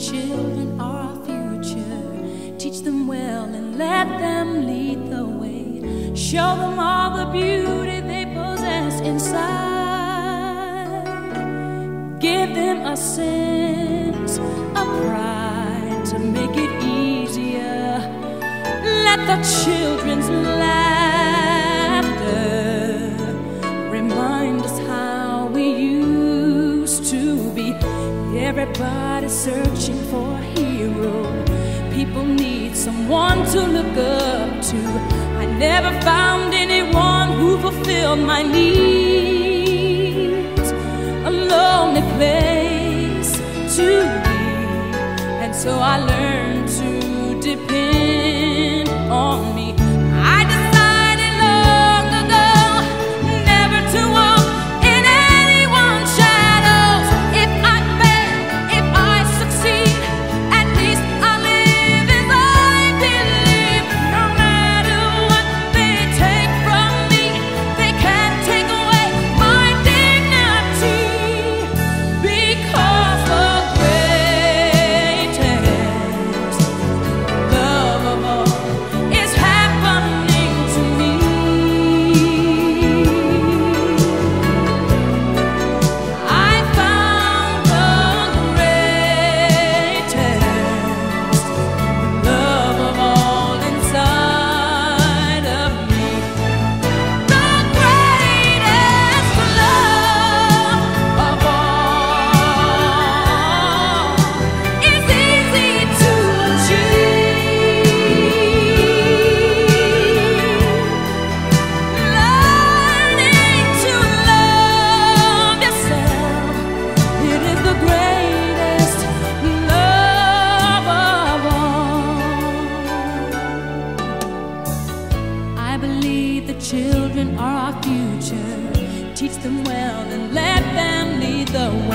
children are our future. Teach them well and let them lead the way. Show them all the beauty they possess inside. Give them a sense of pride to make it easier. Let the children's Everybody's searching for a hero. People need someone to look up to. I never found anyone who fulfilled my needs. A lonely place to be. And so I learned to depend children are our future. Teach them well and let them lead the way.